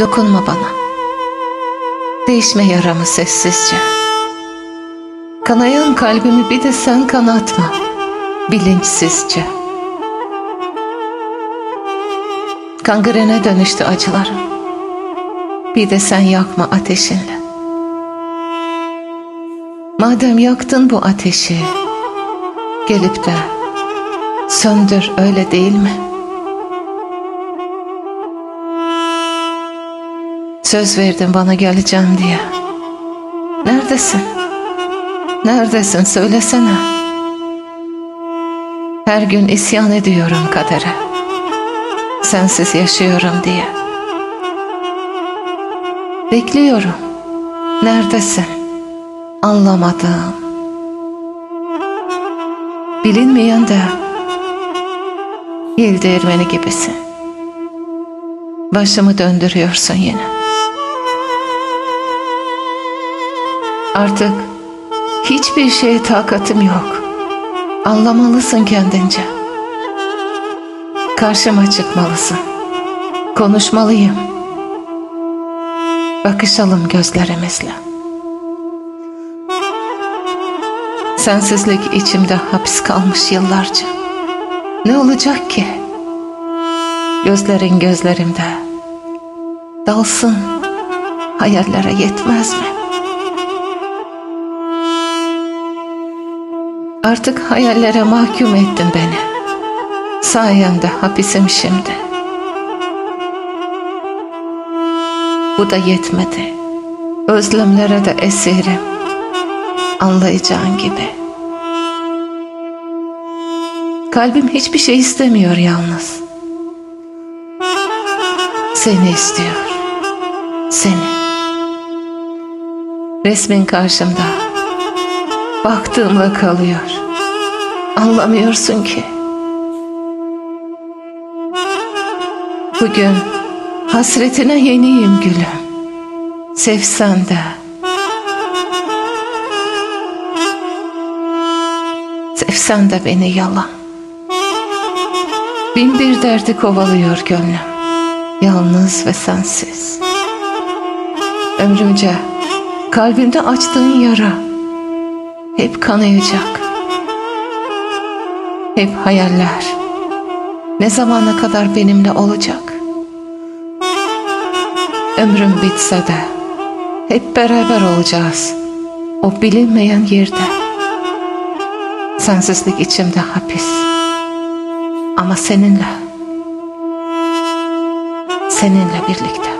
Dokunma bana. Değişme yaramı sessizce. Kanayan kalbimi bir de sen kanatma. Bilinçsizce. Kangrene dönüştü acılarım. Bir de sen yakma ateşinle. Madem yaktın bu ateşi, gelip de söndür öyle değil mi?'' Söz verdin bana geleceğim diye. Neredesin? Neredesin söylesene. Her gün isyan ediyorum kadere. Sensiz yaşıyorum diye. Bekliyorum. Neredesin? Anlamadım. Bilinmeyen de yel gibisin. Başımı döndürüyorsun yine. Artık hiçbir şeye takatım yok. Anlamalısın kendince. Karşıma çıkmalısın. Konuşmalıyım. Bakışalım gözlerimizle. Sensizlik içimde hapis kalmış yıllarca. Ne olacak ki? Gözlerin gözlerimde. Dalsın. Hayallere yetmez mi? Artık hayallere mahkum ettin beni. Sayende hapisim şimdi. Bu da yetmedi. Özlemlere de esirim. Anlayacağın gibi. Kalbim hiçbir şey istemiyor yalnız. Seni istiyor. Seni. Resmin karşımda baktığımla kalıyor. Anlamıyorsun ki. Bugün hasretine yeniyim gülüm. Sevsen de. Sevsen de beni yalan. Bin bir derdi kovalıyor gönlüm. Yalnız ve sensiz. Ömrümce kalbimde açtığın yara hep kanayacak. Hep hayaller. Ne zamana kadar benimle olacak? Ömrüm bitse de hep beraber olacağız. O bilinmeyen yerde. Sensizlik içimde hapis. Ama seninle, seninle birlikte.